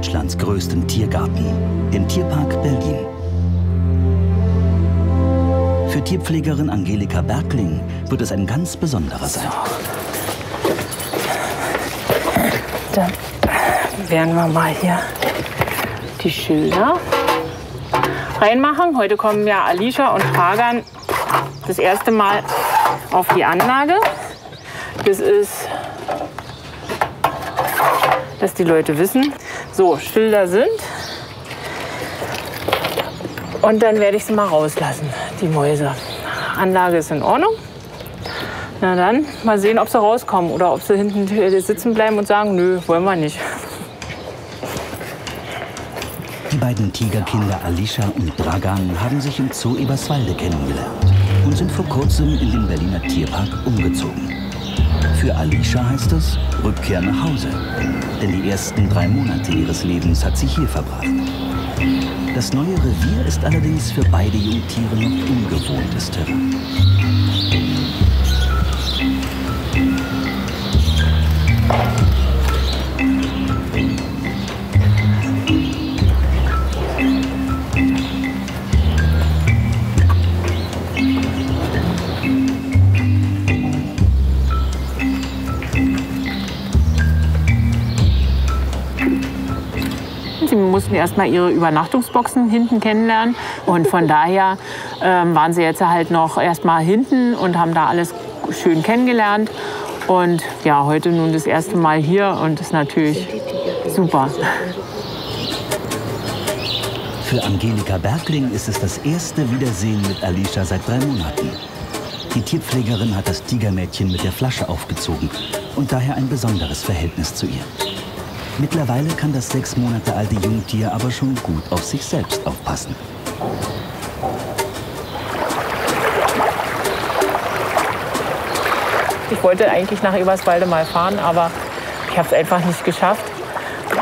Deutschlands größten Tiergarten, dem Tierpark Berlin. Für Tierpflegerin Angelika Bergling wird es ein ganz besonderer sein. Dann werden wir mal hier die Schilder reinmachen. Heute kommen ja Alicia und Fagan das erste Mal auf die Anlage. Das ist, dass die Leute wissen. So, Schilder sind. Und dann werde ich sie mal rauslassen, die Mäuse. Anlage ist in Ordnung. Na dann, mal sehen, ob sie rauskommen oder ob sie hinten sitzen bleiben und sagen, nö, wollen wir nicht. Die beiden Tigerkinder Alicia und Dragan haben sich im Zoo Eberswalde kennengelernt und sind vor kurzem in den Berliner Tierpark umgezogen. Für Alicia heißt es Rückkehr nach Hause, denn die ersten drei Monate ihres Lebens hat sie hier verbracht. Das neue Revier ist allerdings für beide Jungtiere noch ungewohntes Terrain. Mussten erst mal ihre Übernachtungsboxen hinten kennenlernen. Und von daher ähm, waren sie jetzt halt noch erst mal hinten und haben da alles schön kennengelernt. Und ja, heute nun das erste Mal hier und ist natürlich super. Für Angelika Bergling ist es das erste Wiedersehen mit Alicia seit drei Monaten. Die Tierpflegerin hat das Tigermädchen mit der Flasche aufgezogen und daher ein besonderes Verhältnis zu ihr. Mittlerweile kann das sechs Monate alte Jungtier aber schon gut auf sich selbst aufpassen. Ich wollte eigentlich nach Eberswalde mal fahren, aber ich habe es einfach nicht geschafft.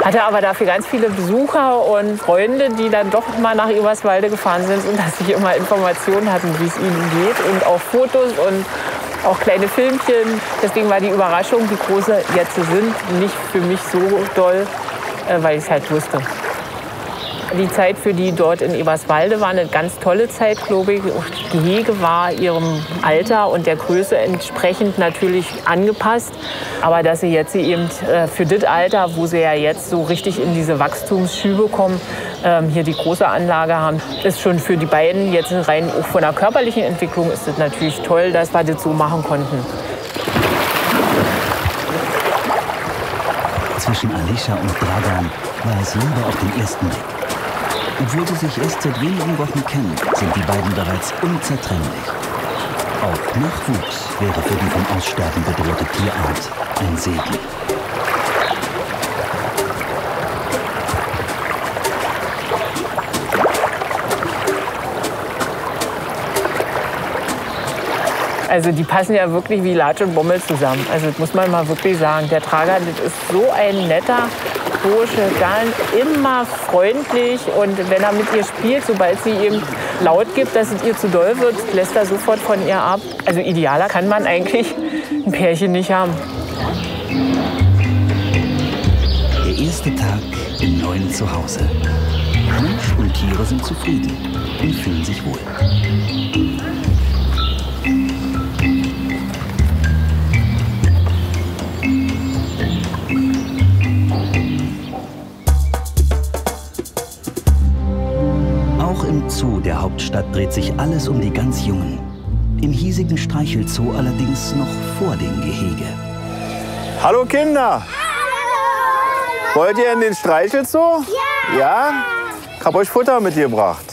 Hatte aber dafür ganz viele Besucher und Freunde, die dann doch mal nach Eberswalde gefahren sind und dass sie immer Informationen hatten, wie es ihnen geht und auch Fotos und auch kleine Filmchen. Deswegen war die Überraschung, wie groß sie jetzt sind, nicht für mich so doll, äh, weil ich es halt wusste. Die Zeit für die dort in Eberswalde war eine ganz tolle Zeit, glaube ich. Das Gehege war ihrem Alter und der Größe entsprechend natürlich angepasst. Aber dass sie jetzt eben äh, für das Alter, wo sie ja jetzt so richtig in diese Wachstumsschübe kommen, ähm, hier die große Anlage haben, ist schon für die beiden jetzt rein auch von der körperlichen Entwicklung ist es natürlich toll, dass wir das so machen konnten. Zwischen Alicia und Dragan war es Liebe auf den ersten Blick. Obwohl sie sich erst seit wenigen Wochen kennen, sind die beiden bereits unzertrennlich. Auch Nachwuchs wäre für die vom Aussterben bedrohte Tierart ein Segen. Also die passen ja wirklich wie Latsch und Bommel zusammen. Also das muss man mal wirklich sagen. Der Trager, das ist so ein netter Bursche, ganz immer freundlich. Und wenn er mit ihr spielt, sobald sie ihm laut gibt, dass es ihr zu doll wird, lässt er sofort von ihr ab. Also idealer kann man eigentlich ein Pärchen nicht haben. Der erste Tag im neuen Zuhause. Mensch und Tiere sind zufrieden und fühlen sich wohl. Zoo der Hauptstadt dreht sich alles um die ganz Jungen. Im hiesigen Streichelzoo allerdings noch vor dem Gehege. Hallo Kinder! Wollt ihr in den Streichelzoo? Ja! Ja? Ich hab euch Futter mitgebracht.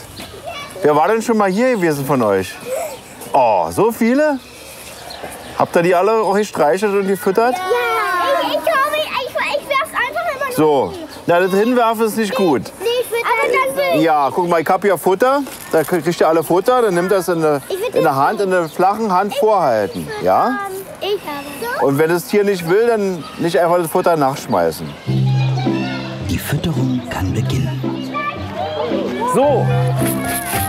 Wer war denn schon mal hier gewesen von euch? Oh, so viele? Habt ihr die alle auch gestreichelt und gefüttert? Ja. Ich, ich glaube, ich, ich werf's einfach immer So, na, das Hinwerfen ist nicht gut. Nee, ich würde aber dann will Ja, guck mal, ich hab hier Futter. Da kriegt ihr alle Futter. Dann nimmt das in der, in der Hand, in der flachen Hand vorhalten. Ja? ich habe. Und wenn das Tier nicht will, dann nicht einfach das Futter nachschmeißen. Die Fütterung kann beginnen. So,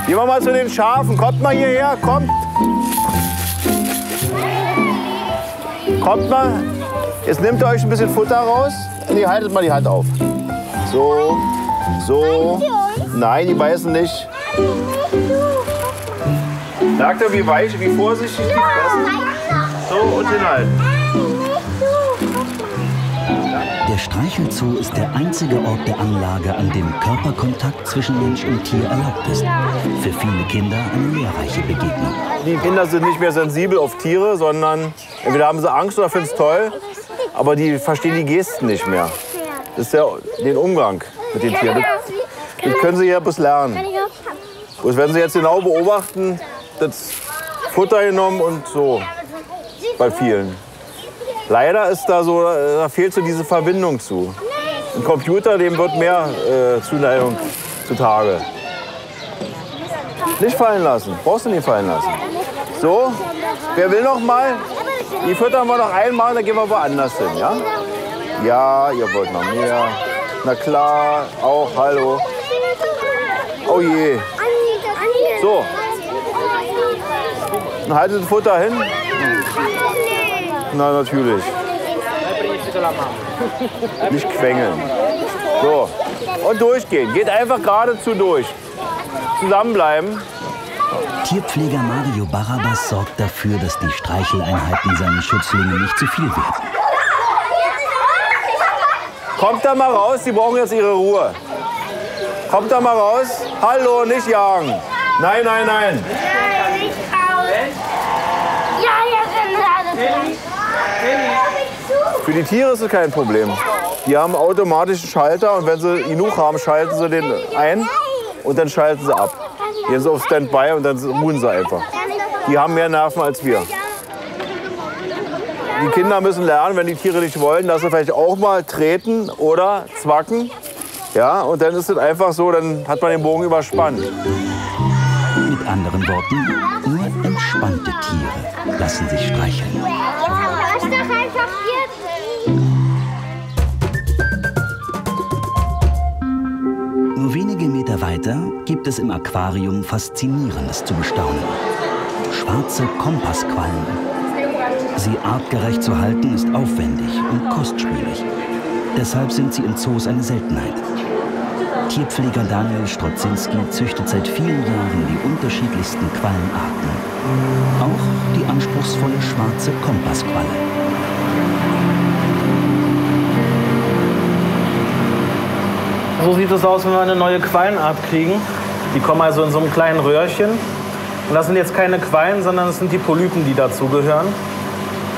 gehen wir mal zu den Schafen. Kommt mal hierher, kommt. Kommt mal. Jetzt nehmt ihr euch ein bisschen Futter raus und ihr haltet mal die Hand auf. So, so. Nein, die beißen nicht. Merkt ihr, wie weich, wie vorsichtig die fressen? So, und hinhalten. Der Streichelzoo ist der einzige Ort der Anlage, an dem Körperkontakt zwischen Mensch und Tier erlaubt ist. Für viele Kinder eine lehrreiche Begegnung. Die Kinder sind nicht mehr sensibel auf Tiere, sondern entweder haben sie Angst oder finden es toll, aber die verstehen die Gesten nicht mehr. Das ist ja den Umgang mit den Tieren. Das, das können sie ja bis lernen. Und wenn sie jetzt genau beobachten, das Futter genommen und so bei vielen. Leider ist da so, da fehlt so diese Verbindung zu. Ein Computer, dem wird mehr äh, Zuneigung zutage. Nicht fallen lassen, brauchst du nicht fallen lassen. So, wer will noch mal? Die füttern wir noch einmal, dann gehen wir woanders hin, ja? Ja, ihr wollt noch mehr. Na klar, auch, hallo. Oh je. So. Dann haltet das Futter hin. Na, natürlich. Nicht quengeln. So. Und durchgehen. Geht einfach geradezu durch. Zusammenbleiben. Tierpfleger Mario Barabas sorgt dafür, dass die Streicheleinheiten seinen Schützlingen nicht zu viel werden. Kommt da mal raus, die brauchen jetzt ihre Ruhe. Kommt da mal raus. Hallo, nicht jagen. Nein, nein, nein. Für die Tiere ist es kein Problem. Die haben automatischen Schalter und wenn sie genug haben, schalten sie den ein und dann schalten sie ab. Gehen sie auf Standby und dann ruhen sie einfach. Die haben mehr Nerven als wir. Die Kinder müssen lernen, wenn die Tiere nicht wollen, dass sie vielleicht auch mal treten oder zwacken. Ja, und dann ist es einfach so, dann hat man den Bogen überspannt. Mit anderen Worten, nur entspannte Tiere lassen sich streicheln. Nur wenige Meter weiter gibt es im Aquarium Faszinierendes zu bestaunen. Schwarze Kompassquallen. Sie artgerecht zu halten ist aufwendig und kostspielig. Deshalb sind sie in Zoos eine Seltenheit. Tierpfleger Daniel Strozinski züchtet seit vielen Jahren die unterschiedlichsten Quallenarten. Auch die anspruchsvolle schwarze Kompassqualle. So sieht es aus, wenn wir eine neue Quallenart kriegen. Die kommen also in so einem kleinen Röhrchen. Und das sind jetzt keine Quallen, sondern das sind die Polypen, die dazugehören.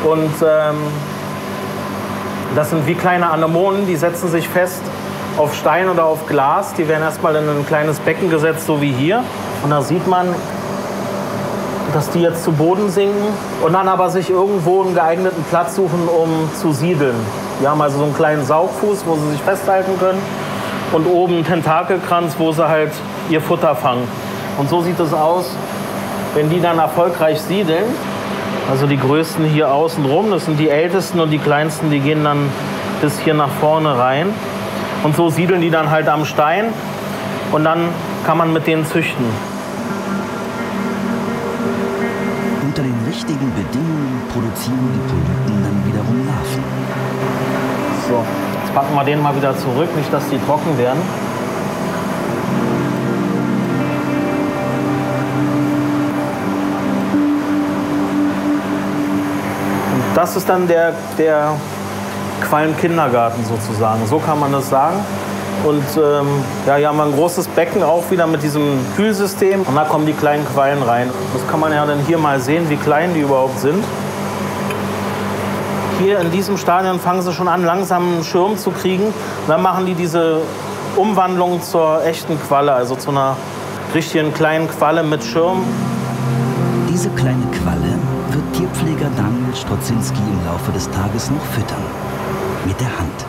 Und ähm, das sind wie kleine Anemonen, die setzen sich fest auf Stein oder auf Glas. Die werden erstmal in ein kleines Becken gesetzt, so wie hier. Und da sieht man, dass die jetzt zu Boden sinken und dann aber sich irgendwo einen geeigneten Platz suchen, um zu siedeln. Die haben also so einen kleinen Saugfuß, wo sie sich festhalten können und oben einen Tentakelkranz, wo sie halt ihr Futter fangen. Und so sieht es aus, wenn die dann erfolgreich siedeln. Also die größten hier außen rum, das sind die ältesten und die kleinsten, die gehen dann bis hier nach vorne rein. Und so siedeln die dann halt am Stein und dann kann man mit denen züchten. Unter den richtigen Bedingungen produzieren die Polypen dann wiederum Larven. So, jetzt packen wir den mal wieder zurück, nicht dass die trocken werden. Und das ist dann der, der Quallenkindergarten sozusagen. So kann man das sagen. Und ähm, ja, hier haben wir ein großes Becken auch wieder mit diesem Kühlsystem. Und da kommen die kleinen Quallen rein. Das kann man ja dann hier mal sehen, wie klein die überhaupt sind. Hier in diesem Stadion fangen sie schon an, langsam einen Schirm zu kriegen. Und dann machen die diese Umwandlung zur echten Qualle, also zu einer richtigen kleinen Qualle mit Schirm. Diese kleine Qualle wird Tierpfleger Daniel Strozinski im Laufe des Tages noch füttern. Mit der Hand.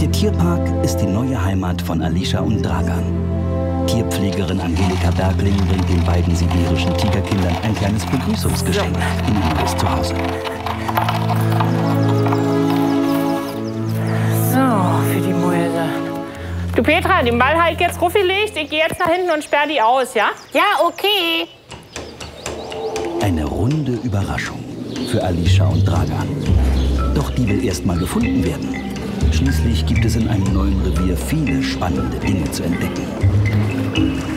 Der Tierpark ist die neue Heimat von Alicia und Dragan. Tierpflegerin Angelika Bergling bringt den beiden sibirischen Tigerkindern ein kleines Begrüßungsgeschenk in ihr neues Zuhause. So, für die Mäuse. Du Petra, den Ball halt jetzt ruffelegt. Ich gehe jetzt nach hinten und sperre die aus, ja? Ja, okay. Eine runde Überraschung für Alicia und Dragan. Doch die will erst mal gefunden werden. Schließlich gibt es in einem neuen Revier viele spannende Dinge zu entdecken.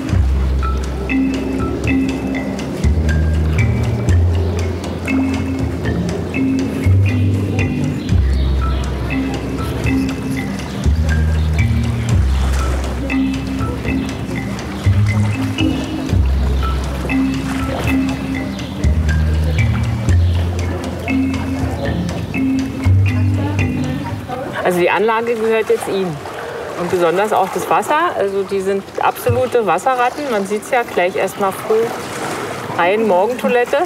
Also die Anlage gehört jetzt ihnen. Und besonders auch das Wasser. Also die sind absolute Wasserratten. Man sieht es ja gleich erstmal früh rein, Morgentoilette.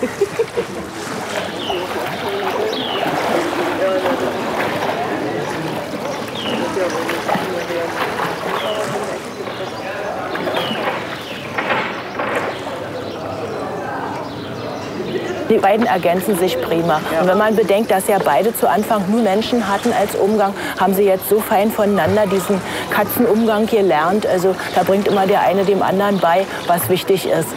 Die beiden ergänzen sich prima. Und wenn man bedenkt, dass ja beide zu Anfang nur Menschen hatten als Umgang, haben sie jetzt so fein voneinander diesen Katzenumgang gelernt. Also da bringt immer der eine dem anderen bei, was wichtig ist.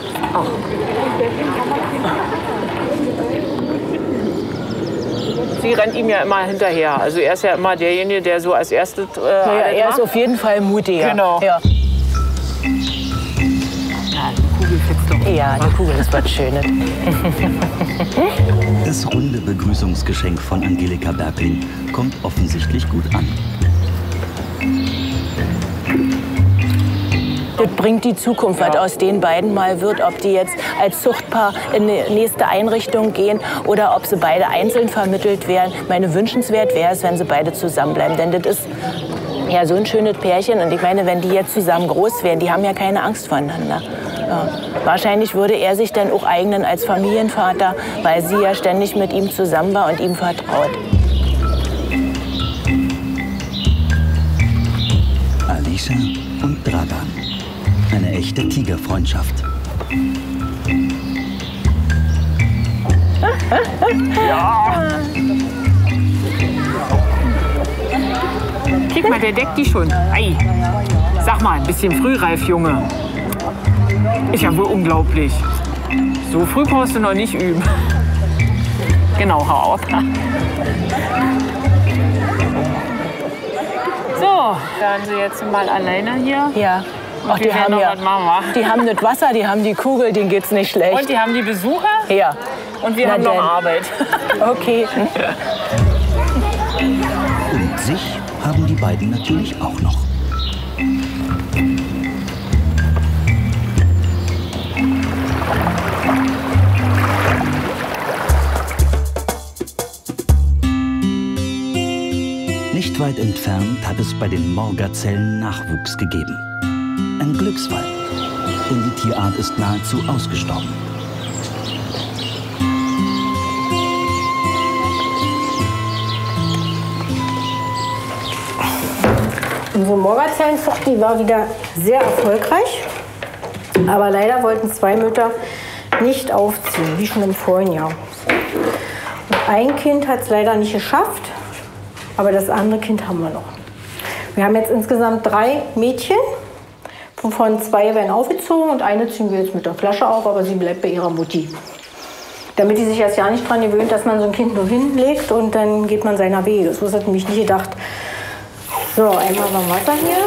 Sie rennt ihm ja immer hinterher. Also er ist ja immer derjenige, der so als erstes äh, Naja, er ist macht. auf jeden Fall mutiger. Genau. Ja. Ja, die Kugel ist was Schönes. Das runde Begrüßungsgeschenk von Angelika Berpling kommt offensichtlich gut an. Das bringt die Zukunft, was aus den beiden mal wird. Ob die jetzt als Zuchtpaar in eine nächste Einrichtung gehen oder ob sie beide einzeln vermittelt werden. Meine wünschenswert wäre es, wenn sie beide zusammenbleiben. Denn das ist ja so ein schönes Pärchen. Und ich meine, wenn die jetzt zusammen groß wären, die haben ja keine Angst voneinander. Ja. Wahrscheinlich würde er sich dann auch eignen als Familienvater, weil sie ja ständig mit ihm zusammen war und ihm vertraut. Alicia und Dragan. Eine echte Tigerfreundschaft. Guck mal, der deckt die schon. Ei. Sag mal, ein bisschen frühreif, Junge. Ist ja wohl unglaublich. So früh brauchst du noch nicht üben. Genau, hau auf. So, dann sind sie jetzt mal alleine hier. Ja. Und Ach, wir die haben noch ja, die haben das Wasser, die haben die Kugel, denen geht's nicht schlecht. Und die haben die Besucher ja. und wir Na haben noch denn. Arbeit. Okay. Und sich haben die beiden natürlich auch noch. Weit entfernt hat es bei den Morgazellen Nachwuchs gegeben. Ein Glücksfall, denn die Tierart ist nahezu ausgestorben. Unsere Morgenzellenzucht, die war wieder sehr erfolgreich. Aber leider wollten zwei Mütter nicht aufziehen, wie schon im vorigen Jahr. Und ein Kind hat es leider nicht geschafft, aber das andere Kind haben wir noch. Wir haben jetzt insgesamt drei Mädchen, wovon zwei werden aufgezogen und eine ziehen wir jetzt mit der Flasche auf, aber sie bleibt bei ihrer Mutti. Damit die sich erst ja nicht daran gewöhnt, dass man so ein Kind nur hinlegt und dann geht man seiner Wege. So das nämlich nicht gedacht. So, einmal warm Wasser hier.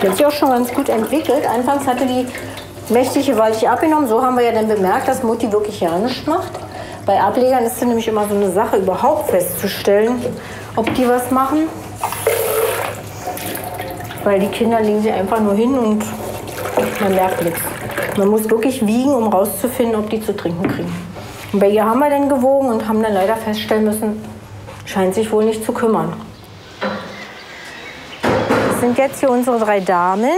Die hat sich auch schon ganz gut entwickelt. Anfangs hatte die mächtig gewaltig abgenommen. So haben wir ja dann bemerkt, dass Mutti wirklich ja nichts macht. Bei Ablegern ist es nämlich immer so eine Sache, überhaupt festzustellen, ob die was machen. Weil die Kinder legen sie einfach nur hin und man merkt nichts. Man muss wirklich wiegen, um rauszufinden, ob die zu trinken kriegen. Und bei ihr haben wir dann gewogen und haben dann leider feststellen müssen, scheint sich wohl nicht zu kümmern. Das sind jetzt hier unsere drei Damen.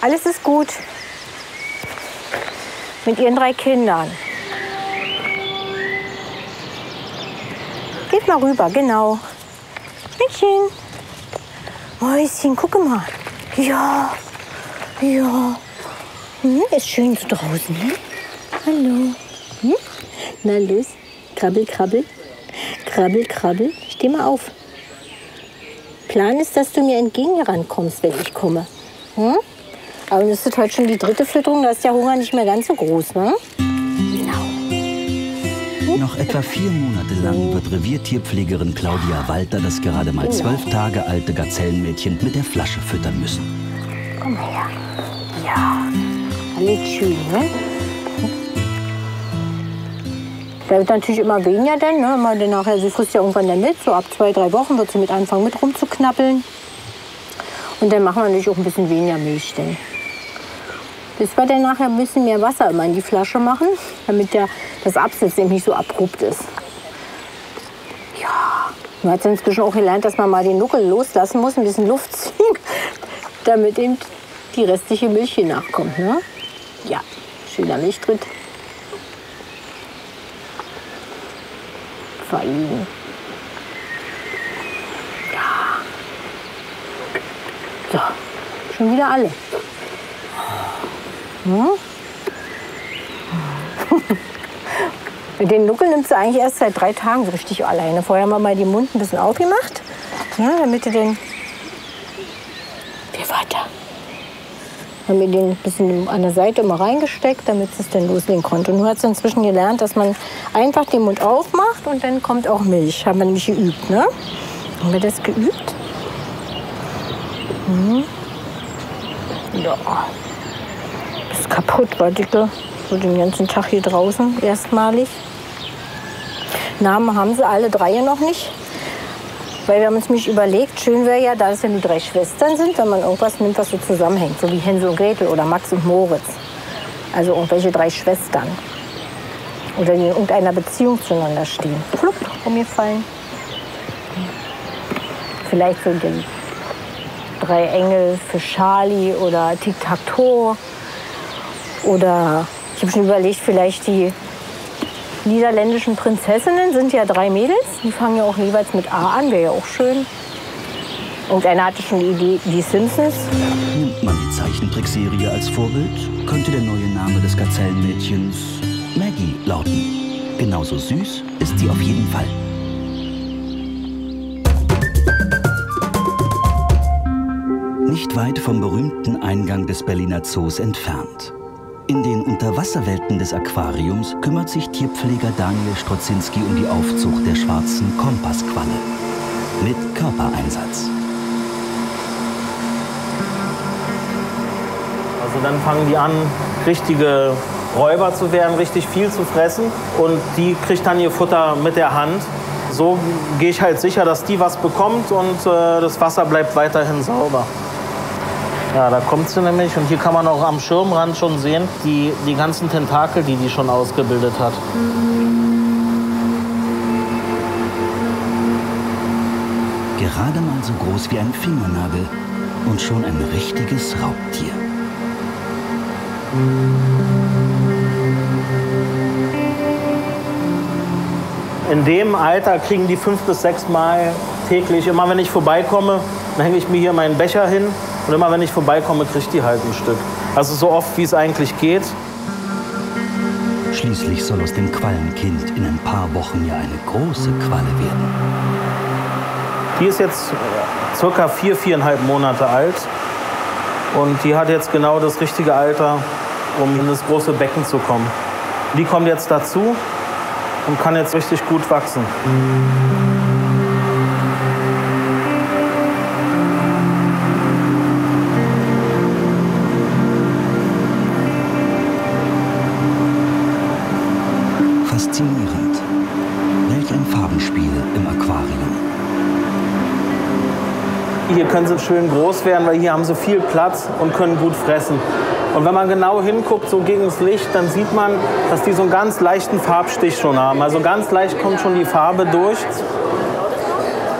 Alles ist gut. Mit ihren drei Kindern. Geht mal rüber, genau. Mädchen. Mäuschen, gucke mal. Ja, ja. Hm, ist schön so draußen, ne? Hallo. Hm? Na los, krabbel, krabbel. Krabbel, krabbel. Steh mal auf. Plan ist, dass du mir entgegenherankommst, wenn ich komme. Hm? Aber das ist heute schon die dritte Fütterung, da ist der Hunger nicht mehr ganz so groß, ne? Noch etwa vier Monate lang wird Reviertierpflegerin Claudia Walter das gerade mal zwölf Tage alte Gazellenmädchen mit der Flasche füttern müssen. Komm her. Ja, alles schön, ne? Da wird natürlich immer weniger dann, ne? Immer dann nachher, sie frisst ja irgendwann dann mit. So ab zwei, drei Wochen wird sie mit anfangen mit rumzuknappeln. Und dann machen wir natürlich auch ein bisschen weniger Milch dann. Bis wir dann nachher ein bisschen mehr Wasser immer in die Flasche machen, damit der, das nämlich nicht so abrupt ist. Ja, man hat inzwischen auch gelernt, dass man mal den Nuckel loslassen muss, ein bisschen Luft ziehen, damit eben die restliche Milch hier nachkommt. Ne? Ja, schöner Milchtritt. Verlieben. Ja. So, schon wieder alle. Hm? Den Nuckel nimmst du eigentlich erst seit drei Tagen richtig alleine. Vorher haben wir mal den Mund ein bisschen aufgemacht, ja, damit du den. Wie weiter? Haben wir den ein bisschen an der Seite immer reingesteckt, damit es dann loslegen konnte. Und nun hat inzwischen gelernt, dass man einfach den Mund aufmacht und dann kommt auch Milch. Haben wir nämlich geübt, ne? Haben wir das geübt? Hm. Ja. Ist kaputt, war dicke. So den ganzen Tag hier draußen, erstmalig. Namen haben sie alle drei noch nicht. Weil wir haben uns nämlich überlegt, schön wäre ja, da es ja nur drei Schwestern sind, wenn man irgendwas nimmt, was so zusammenhängt. So wie Hänsel und Gretel oder Max und Moritz. Also irgendwelche drei Schwestern. Oder die in irgendeiner Beziehung zueinander stehen. Flupp, umgefallen. Vielleicht so die drei Engel für Charlie oder Tic-Tac-Toe. Oder ich habe schon überlegt, vielleicht die niederländischen Prinzessinnen sind ja drei Mädels. Die fangen ja auch jeweils mit A an, wäre ja auch schön. Und einer hatte schon die Idee, die Simpsons. Nimmt man die Zeichentrickserie als Vorbild, könnte der neue Name des Gazellenmädchens Maggie lauten. Genauso süß ist sie auf jeden Fall. Nicht weit vom berühmten Eingang des Berliner Zoos entfernt. In den Unterwasserwelten des Aquariums kümmert sich Tierpfleger Daniel Strozinski um die Aufzucht der schwarzen Kompassqualle. Mit Körpereinsatz. Also dann fangen die an, richtige Räuber zu werden, richtig viel zu fressen. Und die kriegt dann ihr Futter mit der Hand. So gehe ich halt sicher, dass die was bekommt und äh, das Wasser bleibt weiterhin sauber. Ja, da kommt sie nämlich. Und hier kann man auch am Schirmrand schon sehen, die, die ganzen Tentakel, die die schon ausgebildet hat. Gerade mal so groß wie ein Fingernagel und schon ein richtiges Raubtier. In dem Alter kriegen die fünf bis sechs Mal täglich, immer wenn ich vorbeikomme, dann hänge ich mir hier meinen Becher hin und immer wenn ich vorbeikomme, kriegt die halt ein Stück. Also so oft, wie es eigentlich geht. Schließlich soll aus dem Quallenkind in ein paar Wochen ja eine große Qualle werden. Die ist jetzt äh, circa vier, viereinhalb Monate alt. Und die hat jetzt genau das richtige Alter, um in das große Becken zu kommen. Die kommt jetzt dazu und kann jetzt richtig gut wachsen. Faszinierend. Welch ein Farbenspiel im Aquarium. Hier können sie schön groß werden, weil hier haben sie viel Platz und können gut fressen. Und wenn man genau hinguckt, so gegen das Licht, dann sieht man, dass die so einen ganz leichten Farbstich schon haben. Also ganz leicht kommt schon die Farbe durch.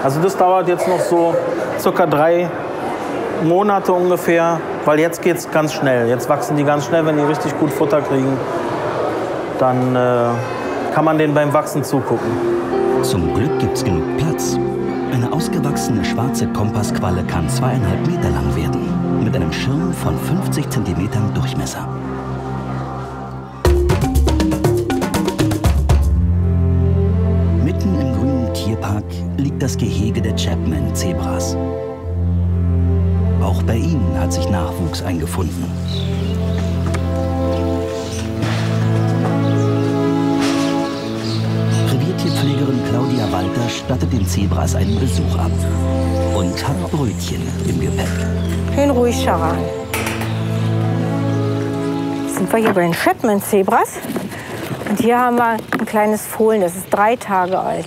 Also das dauert jetzt noch so circa drei Monate ungefähr, weil jetzt geht es ganz schnell. Jetzt wachsen die ganz schnell, wenn die richtig gut Futter kriegen. Dann äh, kann man denen beim Wachsen zugucken. Zum Glück gibt's genug Platz. Eine ausgewachsene schwarze Kompassqualle kann zweieinhalb Meter lang werden, mit einem Schirm von 50 Zentimetern Durchmesser. Mitten im grünen Tierpark liegt das Gehege der Chapman-Zebras. Auch bei ihnen hat sich Nachwuchs eingefunden. Stattet den Zebras einen Besuch ab und hat Brötchen im Gepäck. Schön ruhig, Charan. Sind wir hier bei den Chapman-Zebras. Und hier haben wir ein kleines Fohlen, das ist drei Tage alt.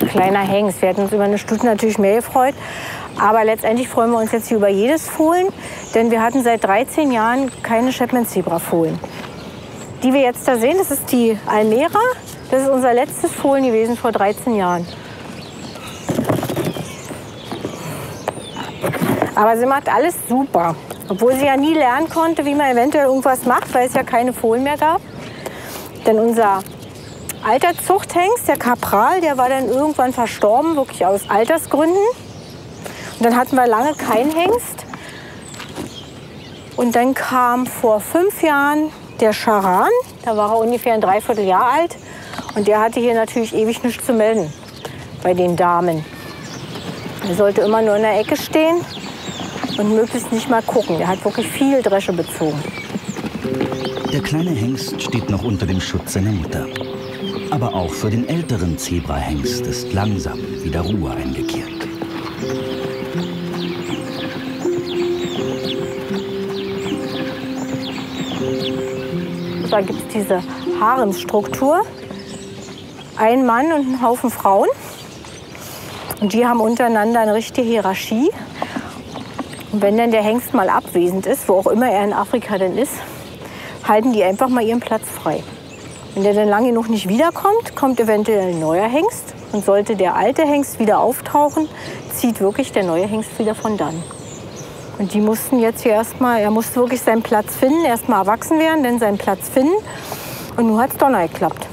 Ein kleiner Hengst. Wir hätten uns über eine Stunde natürlich mehr gefreut. Aber letztendlich freuen wir uns jetzt hier über jedes Fohlen, denn wir hatten seit 13 Jahren keine Chapman-Zebra-Fohlen. Die wir jetzt da sehen, das ist die Almera. Das ist unser letztes Fohlen gewesen vor 13 Jahren. Aber sie macht alles super. Obwohl sie ja nie lernen konnte, wie man eventuell irgendwas macht, weil es ja keine Fohlen mehr gab. Denn unser alter Zuchthengst, der Kapral, der war dann irgendwann verstorben, wirklich aus Altersgründen. Und dann hatten wir lange keinen Hengst. Und dann kam vor fünf Jahren der Charan, da war er ungefähr ein Dreivierteljahr alt. Und der hatte hier natürlich ewig nichts zu melden bei den Damen. Er sollte immer nur in der Ecke stehen und möglichst nicht mal gucken. Der hat wirklich viel Dresche bezogen. Der kleine Hengst steht noch unter dem Schutz seiner Mutter. Aber auch für den älteren Zebrahengst ist langsam wieder Ruhe eingekehrt. Da gibt es diese Haremsstruktur. Ein Mann und ein Haufen Frauen. Und die haben untereinander eine richtige Hierarchie. Und wenn dann der Hengst mal abwesend ist, wo auch immer er in Afrika denn ist, halten die einfach mal ihren Platz frei. Wenn der dann lange genug nicht wiederkommt, kommt eventuell ein neuer Hengst. Und sollte der alte Hengst wieder auftauchen, zieht wirklich der neue Hengst wieder von dann. Und die mussten jetzt hier erstmal, er musste wirklich seinen Platz finden, erstmal erwachsen werden, dann seinen Platz finden. Und nun hat es Donner geklappt.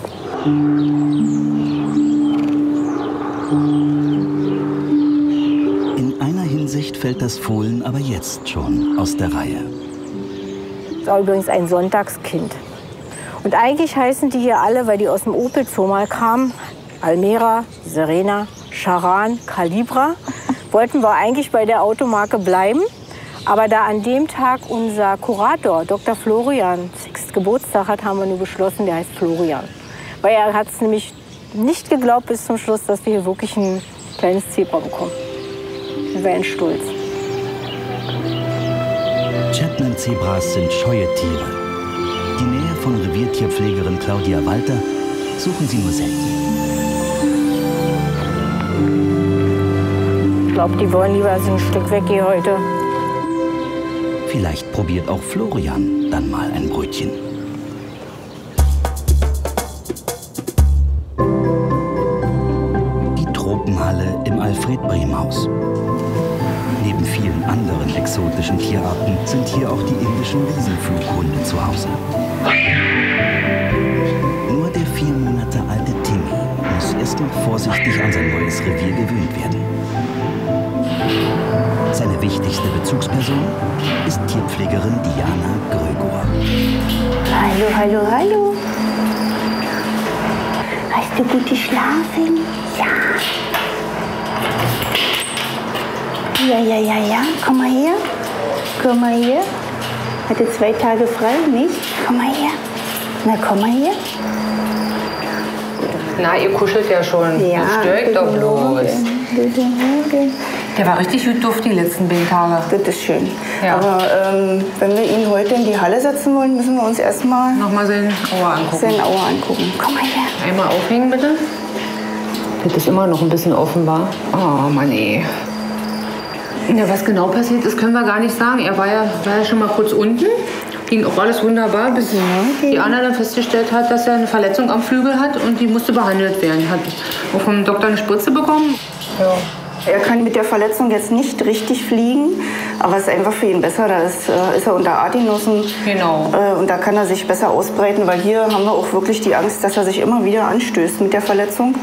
In einer Hinsicht fällt das Fohlen aber jetzt schon aus der Reihe. Das war übrigens ein Sonntagskind. Und eigentlich heißen die hier alle, weil die aus dem Opel Zoo mal kamen, Almera, Serena, Charan, Calibra. Wollten wir eigentlich bei der Automarke bleiben. Aber da an dem Tag unser Kurator, Dr. Florian, sechsten Geburtstag hat, haben wir nur beschlossen, der heißt Florian. Weil er hat es nämlich nicht geglaubt bis zum Schluss, dass wir hier wirklich ein kleines Zebra bekommen. Wir wären stolz. Shetland-Zebras sind scheue Tiere. Die Nähe von Reviertierpflegerin Claudia Walter suchen sie nur selten. Ich glaube, die wollen lieber so ein Stück weg hier heute. Vielleicht probiert auch Florian dann mal ein Brötchen. Die Tropenhalle im Alfred-Brehm-Haus. Neben vielen anderen exotischen Tierarten sind hier auch die indischen Riesenflughunde zu Hause. Nur der vier Monate alte Timmy muss erst noch vorsichtig an sein neues Revier gewöhnt werden. Seine wichtigste Bezugsperson ist Tierpflegerin Diana Grögor. Hallo, hallo, hallo. Hast du gut geschlafen? Ja. Ja, ja, ja, ja. Komm mal her. Komm mal her. Hatte zwei Tage frei, nicht? Komm mal her. Na, komm mal her. Na, ihr kuschelt ja schon. Ja, Stört doch bloß. Morgen. Guten Morgen. Der war richtig gut duft die letzten zehn Tage. Das ist schön. Ja. Aber ähm, wenn wir ihn heute in die Halle setzen wollen, müssen wir uns erstmal Nochmal seinen Ohr angucken. sein Auge angucken. Komm mal her. Einmal aufhängen, bitte. Das ist immer noch ein bisschen offenbar. Oh, Mann, ey. Ja, was genau passiert ist, können wir gar nicht sagen. Er war ja, war ja schon mal kurz unten. Ging auch alles wunderbar, bis die Anna dann festgestellt hat, dass er eine Verletzung am Flügel hat und die musste behandelt werden. Hat auch vom Doktor eine Spritze bekommen. Er kann mit der Verletzung jetzt nicht richtig fliegen, aber es ist einfach für ihn besser. Da ist, äh, ist er unter Artinussen Genau. äh, und da kann er sich besser ausbreiten, weil hier haben wir auch wirklich die Angst, dass er sich immer wieder anstößt mit der Verletzung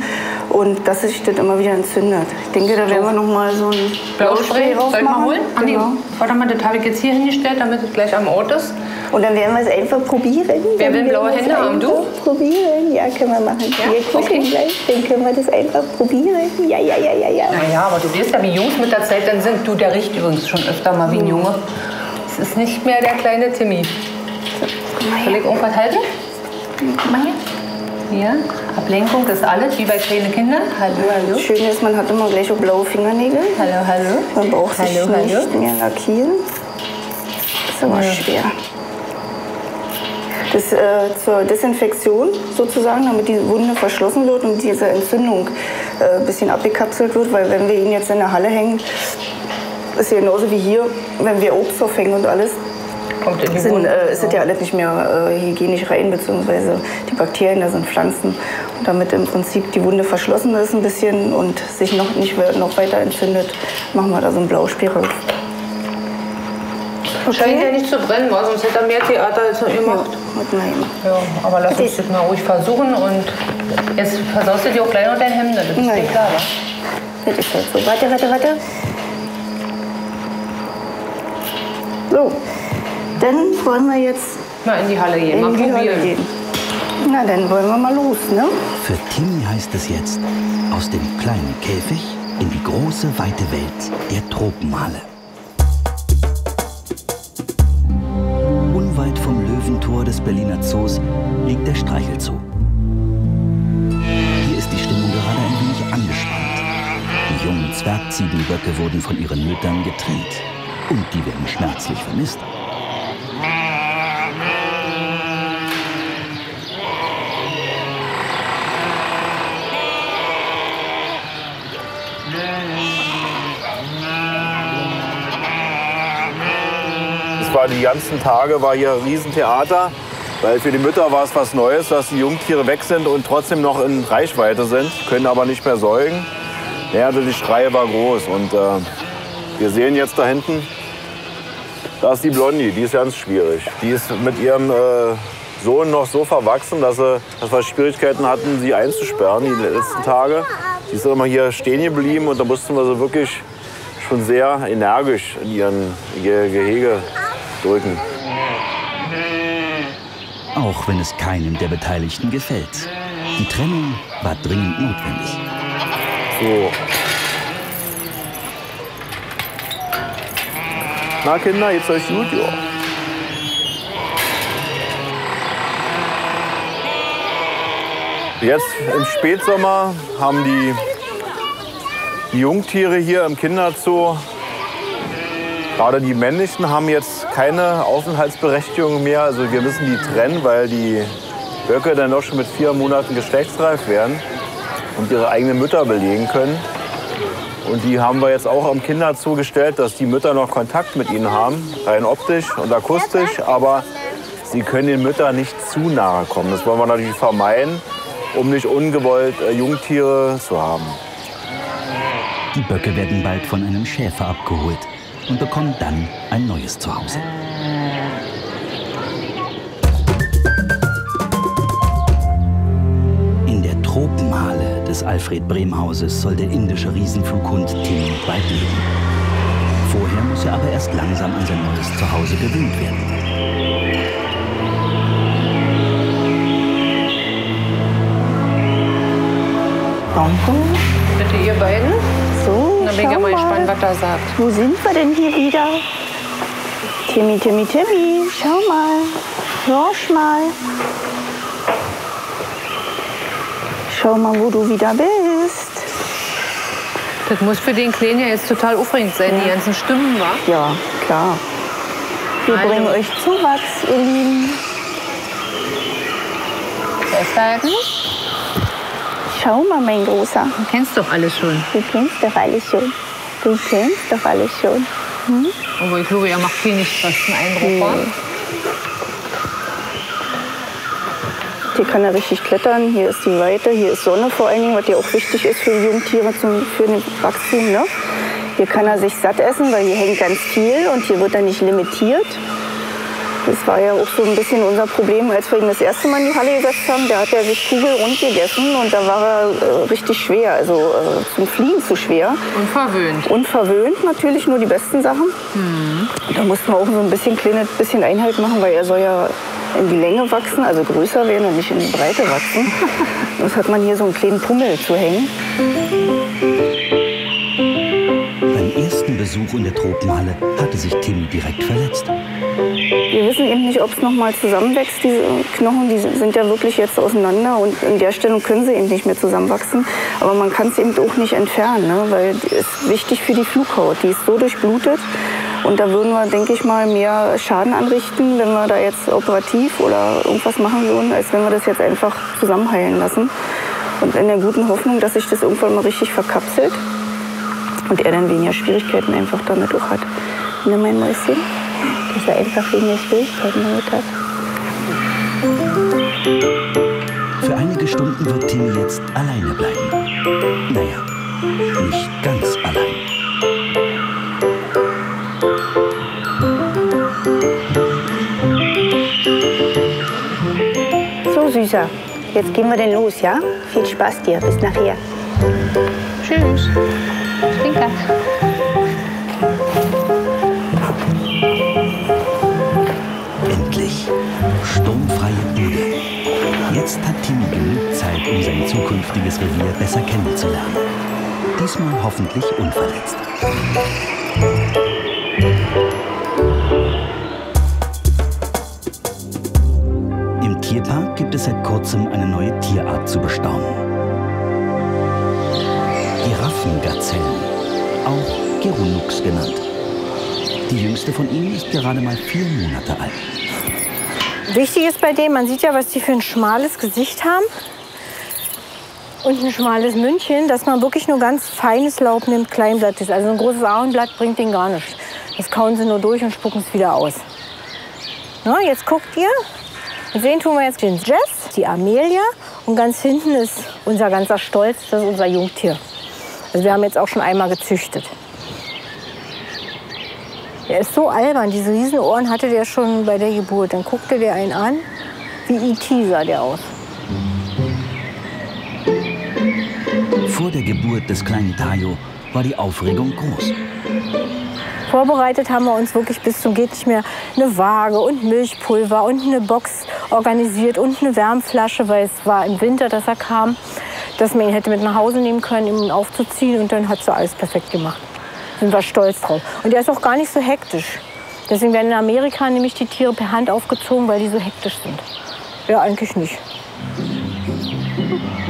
und dass sich das immer wieder entzündet. Ich denke, da werden wir noch mal so ein Blauspray, soll ich mal holen? Nee, Genau. warte mal, das habe ich jetzt hier hingestellt, damit es gleich am Ort ist. Und dann werden wir es einfach probieren. Wer will blaue Hände haben? Du? Probieren, ja, können wir machen. Ja? Wir kuscheln Okay. gleich, dann können wir das einfach probieren. Ja, ja, ja, ja, ja. Naja, aber du weißt ja, wie Jungs mit der Zeit dann sind. Du, der riecht übrigens schon öfter mal wie ein Junge. Es ist nicht mehr der kleine Timmy. Soll ich irgendwas halten? Guck mal hier. Hier, Ablenkung ist alles, wie bei kleinen Kindern. Hallo, hallo. Schön ist, man hat immer gleich auch blaue Fingernägel. Hallo, hallo. Man braucht sich Hallo, nicht hallo. mehr lackieren. ist aber schwer. Das äh, zur Desinfektion sozusagen, damit die Wunde verschlossen wird und diese Entzündung äh, ein bisschen abgekapselt wird, weil wenn wir ihn jetzt in der Halle hängen, ist ja genauso wie hier, wenn wir Obst aufhängen und alles, Kommt in die sind, Wunde. äh, ist das ja alles nicht mehr äh, hygienisch rein, beziehungsweise die Bakterien, da sind Pflanzen. Und damit im Prinzip die Wunde verschlossen ist ein bisschen und sich noch nicht noch weiter entzündet, machen wir da so einen Blauspiral. Scheint ja nicht zu brennen, wa? sonst hätte er mehr Theater als er gemacht. Ja, aber lass uns das mal ruhig versuchen und jetzt versaust du dir auch gleich noch dein Hemd, das ist dir Nein. klar, wa? Das ist halt so. Warte, warte, warte. So, dann wollen wir jetzt Mal in die Halle gehen, mal die Halle probieren. gehen. Na, dann wollen wir mal los, ne? Für Timmy heißt es jetzt, aus dem kleinen Käfig in die große, weite Welt der Tropenmale. Löwentor des Berliner Zoos liegt der Streichelzoo. Hier ist die Stimmung gerade ein wenig angespannt. Die jungen Zwergziegenböcke wurden von ihren Müttern getrennt. Und die werden schmerzlich vermisst. War die ganzen Tage, war hier ein Riesentheater, weil für die Mütter war es was Neues, dass die Jungtiere weg sind und trotzdem noch in Reichweite sind, können aber nicht mehr säugen. Ja, also die Schreie war groß und äh, wir sehen jetzt da hinten, da ist die Blondie, die ist ganz schwierig. Die ist mit ihrem äh, Sohn noch so verwachsen, dass, sie, dass wir Schwierigkeiten hatten, sie einzusperren die letzten Tage. Sie ist immer hier stehen geblieben und da mussten wir sie wirklich schon sehr energisch in ihren Ge Gehege drücken. Auch wenn es keinem der Beteiligten gefällt. Die Trennung war dringend notwendig. So. Na Kinder, jetzt euch gut, ja. Jetzt im Spätsommer haben die, die Jungtiere hier im Kinderzoo, gerade die männlichen, haben jetzt keine Aufenthaltsberechtigung mehr. Also wir müssen die trennen, weil die Böcke dann doch schon mit vier Monaten geschlechtsreif werden und ihre eigenen Mütter belegen können. Und die haben wir jetzt auch am Kinderzoo gestellt, dass die Mütter noch Kontakt mit ihnen haben, rein optisch und akustisch, aber sie können den Müttern nicht zu nahe kommen. Das wollen wir natürlich vermeiden, um nicht ungewollt äh, Jungtiere zu haben. Die Böcke werden bald von einem Schäfer abgeholt und bekommen dann ein neues Zuhause. In der Tropenhalle des Alfred Bremhauses soll der indische Riesenflughund Timmy bald leben. Vorher muss er aber erst langsam an sein neues Zuhause gewöhnt werden. Bitte ihr beiden. Bin ja mal gespannt, was er sagt. Wo sind wir denn hier wieder? Timmy, Timmy, Timmy, schau mal. Horch mal. Schau mal, wo du wieder bist. Das muss für den Kleinen ja jetzt total aufregend sein, die ganzen Stimmen, wa? Ja, klar. Wir Also. bringen euch Zuwachs, ihr Lieben. Festhalten. Schau mal, mein Großer. Du kennst doch alles schon. Du kennst doch alles schon. Du kennst doch alles schon. Hm? Aber ich glaube, er macht hier nicht was einen Eindruck, wa? Hier kann er richtig klettern, hier ist die Weite, hier ist Sonne vor allen Dingen, was ja auch wichtig ist für Jungtiere zum, für den Wachstum. Ne? Hier kann er sich satt essen, weil hier hängt ganz viel und hier wird er nicht limitiert. Das war ja auch so ein bisschen unser Problem, als wir ihn das erste Mal in die Halle gesetzt haben. Da hat er sich kugelrund gegessen und da war er äh, richtig schwer, also äh, zum Fliegen zu schwer. Unverwöhnt. Unverwöhnt natürlich, nur die besten Sachen. Da mussten wir auch so ein bisschen kleines bisschen Einhalt machen, weil er soll ja in die Länge wachsen, also größer werden und nicht in die Breite wachsen. Jetzt hat man hier so einen kleinen Pummel zu hängen. Besuch in der Tropenhalle hatte sich Tim direkt verletzt. Wir wissen eben nicht, ob es noch mal zusammenwächst. Diese Knochen, die sind ja wirklich jetzt auseinander und in der Stellung können sie eben nicht mehr zusammenwachsen. Aber man kann es eben auch nicht entfernen, ne? weil es ist wichtig für die Flughaut. Die ist so durchblutet und da würden wir, denke ich mal, mehr Schaden anrichten, wenn wir da jetzt operativ oder irgendwas machen würden, als wenn wir das jetzt einfach zusammenheilen lassen. Und in der guten Hoffnung, dass sich das irgendwann mal richtig verkapselt und er dann weniger Schwierigkeiten einfach damit auch hat. Ne, mein Mäuschen? Dass er einfach weniger Schwierigkeiten damit hat. Für einige Stunden wird Timmy jetzt alleine bleiben. Naja, nicht ganz allein. So, Süßer. Jetzt gehen wir denn los, ja? Viel Spaß dir. Bis nachher. Tschüss. Stinker. Endlich. Sturmfreie Bude. Jetzt hat Timmy genug Zeit, um sein zukünftiges Revier besser kennenzulernen. Diesmal hoffentlich unverletzt. Im Tierpark gibt es seit kurzem eine neue Tierart zu bestaunen. Giraffengazellen, auch Gerunux genannt. Die jüngste von ihnen ist gerade mal vier Monate alt. Wichtig ist bei dem, man sieht ja, was die für ein schmales Gesicht haben und ein schmales Mündchen, dass man wirklich nur ganz feines Laub nimmt, Kleinblatt ist. Also ein großes Ahornblatt bringt den gar nichts. Das kauen sie nur durch und spucken es wieder aus. Na, jetzt guckt ihr. Und sehen tun wir jetzt den Jess, die Amelia und ganz hinten ist unser ganzer Stolz, das ist unser Jungtier. Also wir haben jetzt auch schon einmal gezüchtet. Der ist so albern, diese Riesenohren hatte der schon bei der Geburt. Dann guckte der einen an, wie E.T. sah der aus. Vor der Geburt des kleinen Tayo war die Aufregung groß. Vorbereitet haben wir uns wirklich bis zum geht nicht mehr eine Waage und Milchpulver und eine Box organisiert und eine Wärmflasche, weil es war im Winter, dass er kam, dass man ihn hätte mit nach Hause nehmen können, um ihn aufzuziehen und dann hat sie alles perfekt gemacht. Sind wir stolz drauf. Und der ist auch gar nicht so hektisch. Deswegen werden in Amerika nämlich die Tiere per Hand aufgezogen, weil die so hektisch sind. Ja, eigentlich nicht.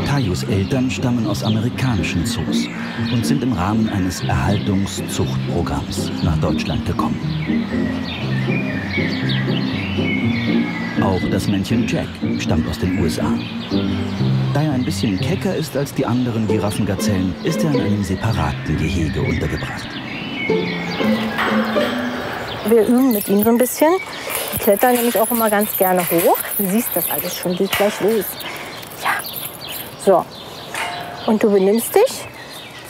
Tayos Eltern stammen aus amerikanischen Zoos und sind im Rahmen eines Erhaltungszuchtprogramms nach Deutschland gekommen. Auch das Männchen Jack stammt aus den USA. Da er ein bisschen kecker ist als die anderen Giraffengazellen, ist er in einem separaten Gehege untergebracht. Wir üben mit ihm so ein bisschen. Die klettern nämlich auch immer ganz gerne hoch. Du siehst das alles schon, geht gleich los. Ja. So. Und du benimmst dich,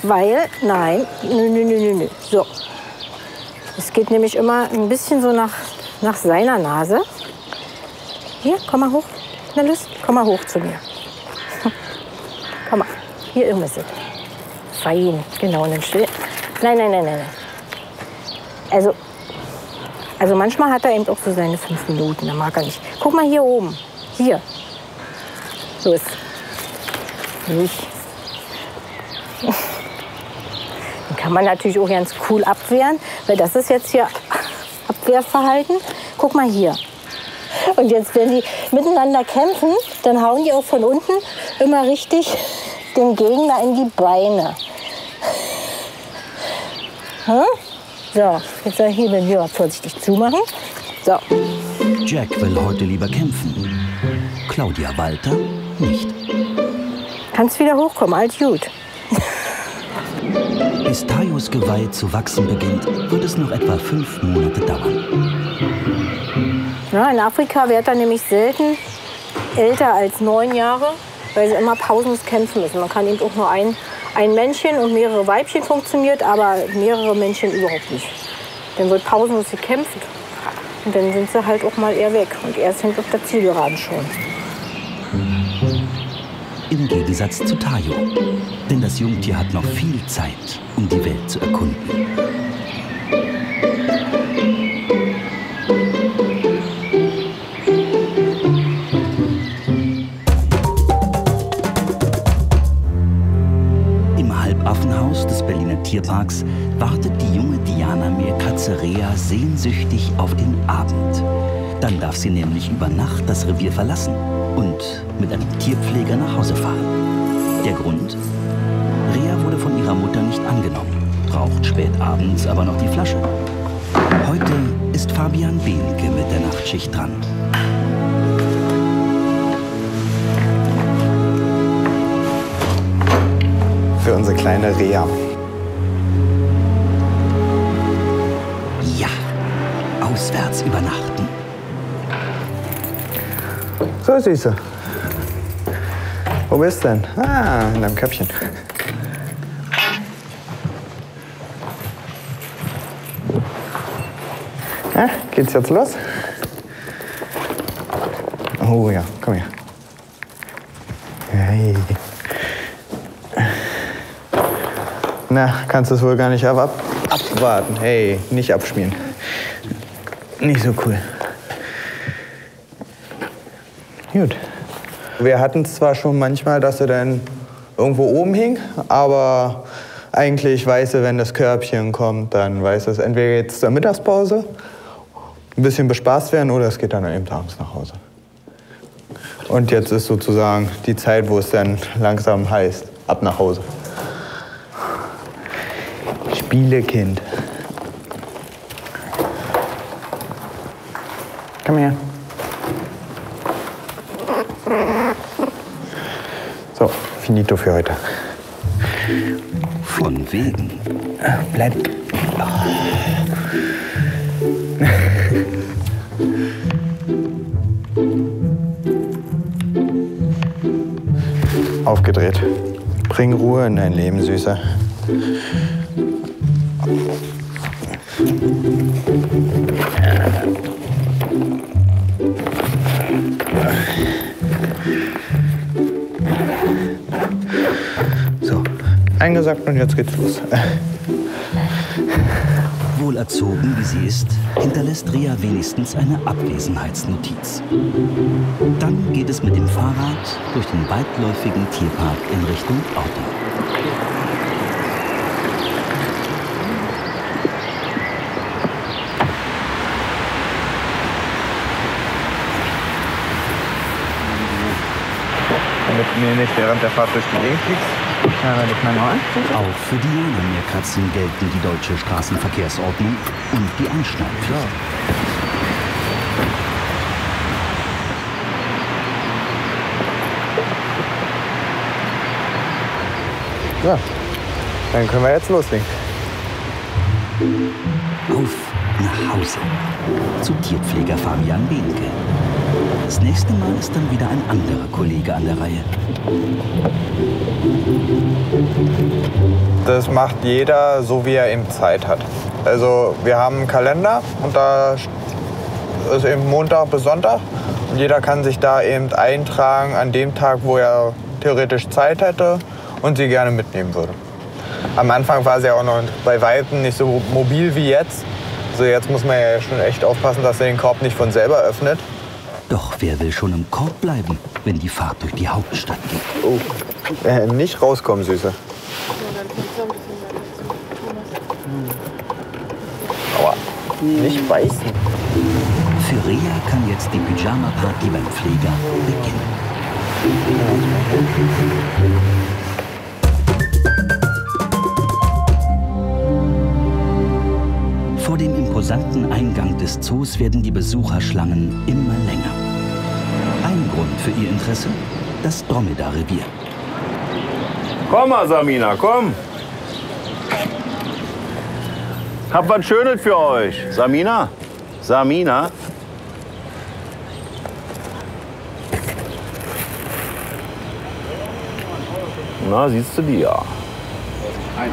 weil, nein, nö, nö, nö, nö, nö. So. Es geht nämlich immer ein bisschen so nach, nach seiner Nase. Hier, komm mal hoch. Na Lust, komm mal hoch zu mir. Hier irgendwas ist. Fein, genau, dann still. Nein, nein, nein, nein, nein. Also, also manchmal hat er eben auch so seine fünf Minuten, da mag er nicht. Guck mal hier oben, hier. So ist. Nicht. Den kann man natürlich auch ganz cool abwehren, weil das ist jetzt hier Abwehrverhalten. Guck mal hier. Und jetzt, wenn die miteinander kämpfen, dann hauen die auch von unten immer richtig den Gegner in die Beine. Hm? So, jetzt soll ich hier den Hörer vorsichtig zumachen. So, Jack will heute lieber kämpfen. Claudia Walter nicht. kannst wieder hochkommen, alt gut. Bis Tayos Geweih zu wachsen beginnt, wird es noch etwa fünf Monate dauern. Ja, in Afrika wird er nämlich selten älter als neun Jahre, weil sie immer pausenlos kämpfen müssen. Man kann eben auch nur ein, ein Männchen und mehrere Weibchen funktioniert, aber mehrere Männchen überhaupt nicht. Dann wird pausenlos gekämpft. Und dann sind sie halt auch mal eher weg. Und er ist hinter auf der Zielgeraden schon. Im Gegensatz zu Tayo. Denn das Jungtier hat noch viel Zeit, um die Welt zu erkunden. Tierparks wartet die junge Diana Meerkatze Rea sehnsüchtig auf den Abend. Dann darf sie nämlich über Nacht das Revier verlassen und mit einem Tierpfleger nach Hause fahren. Der Grund? Rea wurde von ihrer Mutter nicht angenommen, braucht spät abends aber noch die Flasche. Heute ist Fabian Behnke mit der Nachtschicht dran. Für unsere kleine Rea. Übernachten. So, Süße. Wo bist du denn? Ah, in deinem Köpfchen. Ja, geht's jetzt los? Oh ja, komm her. Hey. Na, kannst du es wohl gar nicht ab ab abwarten. Hey, nicht abschmieren. Nicht so cool. Gut. Wir hatten es zwar schon manchmal, dass er dann irgendwo oben hing, aber eigentlich weiß er, wenn das Körbchen kommt, dann weiß er es entweder jetzt zur Mittagspause, ein bisschen bespaßt werden oder es geht dann eben abends nach Hause. Und jetzt ist sozusagen die Zeit, wo es dann langsam heißt, ab nach Hause. Spielekind. Komm her. So, finito für heute. Von wegen. Bleib. Aufgedreht. Bring Ruhe in dein Leben, Süßer. Eingesackt und jetzt geht's los. Wohlerzogen wie sie ist, hinterlässt Rea wenigstens eine Abwesenheitsnotiz. Dann geht es mit dem Fahrrad durch den weitläufigen Tierpark in Richtung Auto. Damit du mir nicht während der Fahrt durch die Gegend fliegst. Ja, werde ich mal neu. Auch für die Jana-Meerkatzen gelten die deutsche Straßenverkehrsordnung und die Anschnallpflicht. Ja, dann können wir jetzt loslegen. Auf nach Hause. Zu Tierpfleger Fabian Behnke. Das nächste Mal ist dann wieder ein anderer Kollege an der Reihe. Das macht jeder so, wie er eben Zeit hat. Also wir haben einen Kalender und da ist eben Montag bis Sonntag. Und jeder kann sich da eben eintragen an dem Tag, wo er theoretisch Zeit hätte und sie gerne mitnehmen würde. Am Anfang war sie ja auch noch bei Weitem nicht so mobil wie jetzt. Also jetzt muss man ja schon echt aufpassen, dass er den Korb nicht von selber öffnet. Doch wer will schon im Korb bleiben, wenn die Fahrt durch die Hauptstadt geht? Oh, äh, nicht rauskommen, Süße. Aua, nicht beißen. Für Rea kann jetzt die Pyjama-Party beim Pfleger beginnen. Imposanten Eingang des Zoos werden die Besucherschlangen immer länger. Ein Grund für ihr Interesse? Das Dromedar-Revier. Komm mal, Samina, komm. Hab was Schönes für euch. Samina? Samina? Na, siehst du die ja. Ein,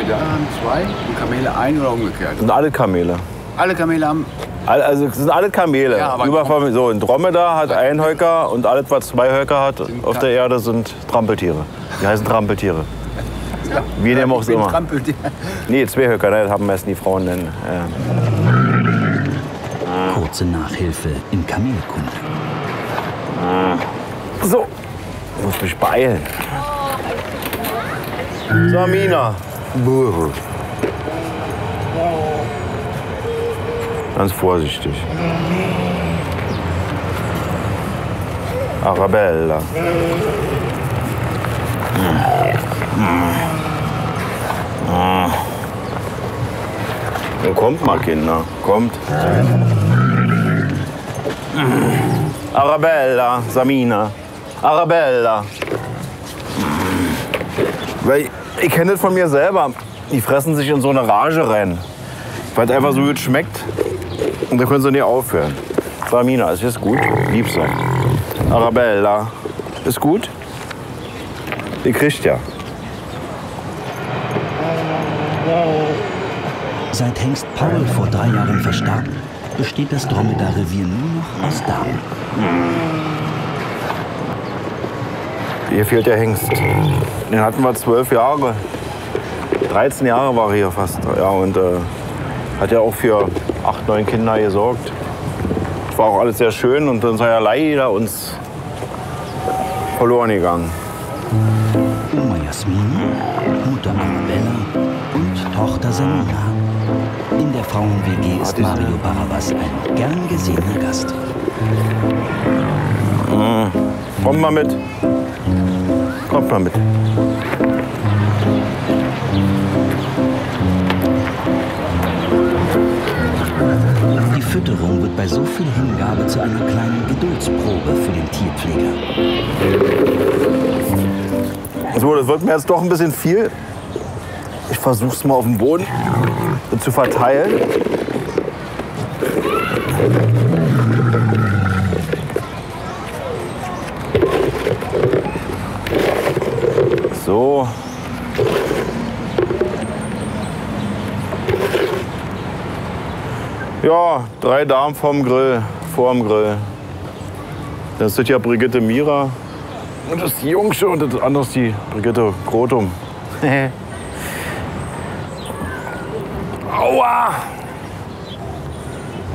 eine, die Dromedanen zwei und Kamele ein oder umgekehrt? Sind alle Kamele. Alle Kamele haben. All- Also es sind alle Kamele. Ja, aber- Überfam- so, ein Dromedar hat einen Höcker und alles, was zwei Höcker hat auf der Erde, sind Trampeltiere. Die heißen Trampeltiere. Wie nehmen auch immer. Trampeltier. Nee, zwei Höcker, ne, das haben meistens die Frauen. Denn, Kurze Nachhilfe in Kamelkunde. So, ich muss mich beeilen. Samina. Buh. Ganz vorsichtig. Arabella. Nun kommt mal, Kinder. Kommt. Arabella, Samina. Arabella. Ich kenne das von mir selber. Die fressen sich in so eine Rage rein. Weil es einfach so gut schmeckt. Und da können sie nicht aufhören. Samina, ist jetzt gut? Lieb sein. Arabella, ist gut? Die kriegt ja. Seit Hengst Paul vor drei Jahren verstarb, besteht das Dromedar-Revier nur noch aus Damen. Hier fehlt der Hengst. Den hatten wir zwölf Jahre. 13 Jahre war er hier fast. Ja, und äh, hat ja auch für acht, neun Kinder gesorgt. War auch alles sehr schön und dann ist er ja leider uns verloren gegangen. Oma Jasmin, Mutter Arabella und Tochter Samina. In der Frauen-WG ist Mario Barabas ein gern gesehener Gast. Mhm. Kommt mal mit. Kommt mal mit. Die Fütterung wird bei so viel Hingabe zu einer kleinen Geduldsprobe für den Tierpfleger. So, das wird mir jetzt doch ein bisschen viel. Ich versuche es mal auf dem Boden zu verteilen. So. Ja, drei Damen vom Grill, vorm Grill. Das ist ja Brigitte Mira. Und das ist die Jungsche und das andere ist die Brigitte Grotum. Aua!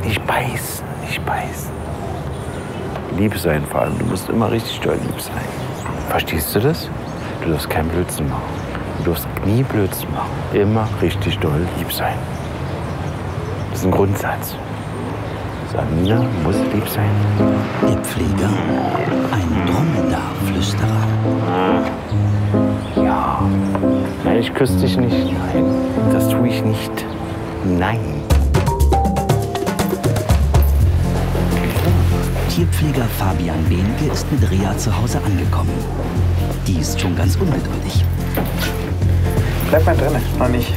Nicht beißen, nicht beißen. Lieb sein vor allem. Du musst immer richtig doll lieb sein. Verstehst du das? Du darfst keinen Blödsinn machen. Du darfst nie Blödsinn machen. Immer richtig doll lieb sein. Das ist ein Grundsatz. Samina muss lieb sein. Der Pfleger, ein Dromedar-Flüsterer. Ja. Nein, ich küsse dich nicht. Nein, das tue ich nicht. Nein. Tierpfleger Fabian Benke ist mit Rea zu Hause angekommen. Die ist schon ganz ungeduldig. Bleib mal drin, noch nicht.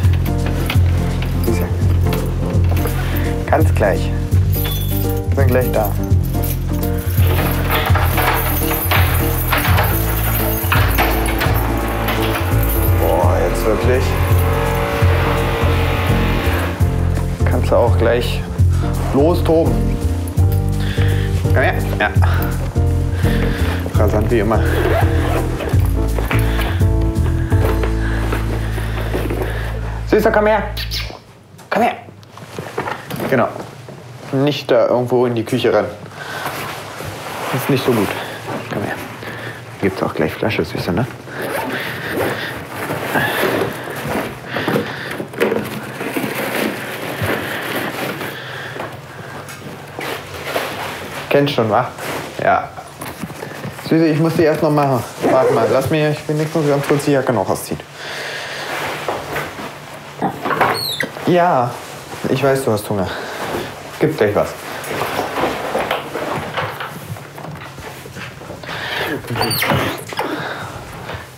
Ganz gleich. Bin gleich da. Boah, jetzt wirklich. Kannst du auch gleich lostoben. Komm her. Ja. Rasant wie immer. Süßer, komm her. Komm her. Genau. Nicht da irgendwo in die Küche rennen. Das ist nicht so gut. Komm her. Gibt's auch gleich Flasche, Süßer, ne? Kennst schon, wa? Ja. Süße, ich muss die erst noch machen. Warte mal, lass mich, ich will nicht nur ganz kurz die Jacke noch ausziehen. Ja, ich weiß, du hast Hunger. Gib gleich was.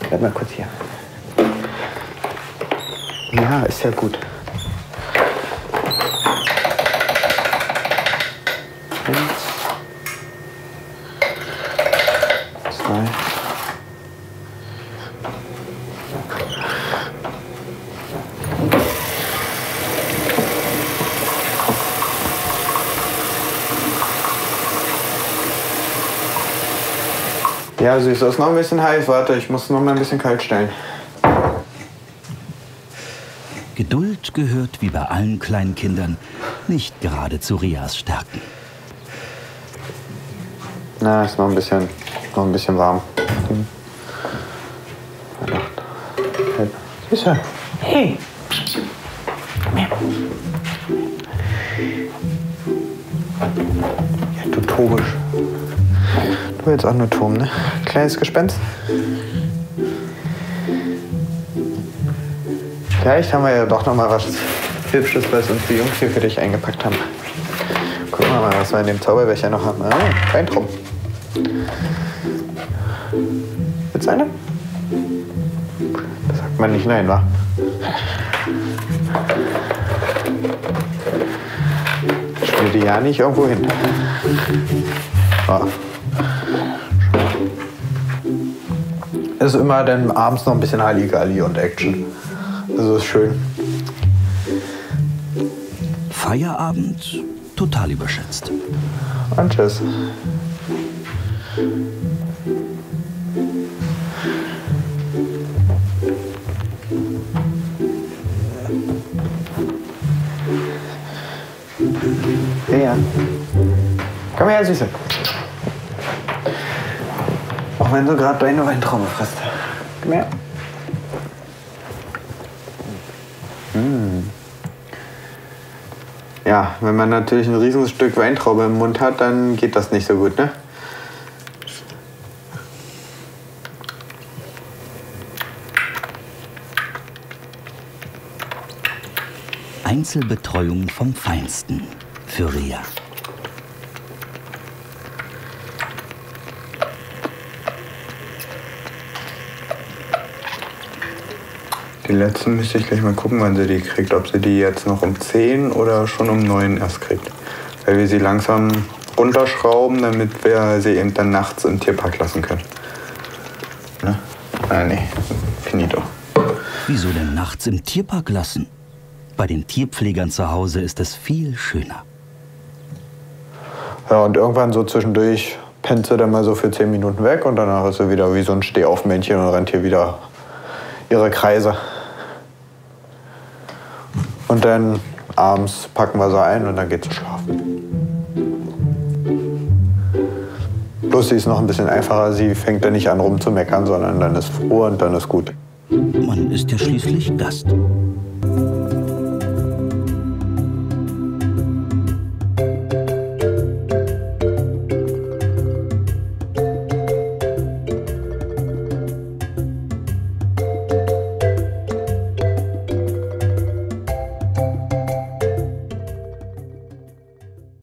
Bleib mal kurz hier. Ja, ist ja gut. Eins. Zwei. Ja, süß, das ist noch ein bisschen heiß. Warte, ich muss noch mal ein bisschen kalt stellen. Geduld gehört wie bei allen kleinen Kindern nicht gerade zu Rias Stärken. Na, ist noch ein bisschen, noch ein bisschen warm. Hm. Süße. Hey. Komm her. Ja, du Tobisch. Du willst auch nur Turm, ne? Kleines Gespenst. Vielleicht haben wir ja doch noch mal was Hübsches, was uns die Jungs hier für dich eingepackt haben. Gucken wir mal, was wir in dem Zauberbecher noch haben. Ah, Weintrauben. Willst du eine? Da sagt man nicht nein, wa? Ich will die ja nicht irgendwo hin. Ah. Ist immer dann abends noch ein bisschen Halligalli und Action. Also ist schön. Feierabend total überschätzt. Und tschüss. Du gerade deine Weintraube frisst. Komm her. Mm. Ja, wenn man natürlich ein riesiges Stück Weintraube im Mund hat, dann geht das nicht so gut, ne? Einzelbetreuung vom Feinsten für Ria. Die letzten müsste ich gleich mal gucken, wann sie die kriegt. Ob sie die jetzt noch um 10 oder schon um 9 erst kriegt. Weil wir sie langsam runterschrauben, damit wir sie eben dann nachts im Tierpark lassen können. Ne? Ah, nee. Finito. Wieso denn nachts im Tierpark lassen? Bei den Tierpflegern zu Hause ist es viel schöner. Ja, und irgendwann so zwischendurch pennt sie dann mal so für 10 Minuten weg und danach ist sie wieder wie so ein Stehaufmännchen und rennt hier wieder ihre Kreise. Und dann abends packen wir sie ein und dann geht sie schlafen. Bloß sie ist noch ein bisschen einfacher. Sie fängt dann nicht an rumzumeckern, sondern dann ist froh und dann ist gut. Man ist ja schließlich Gast.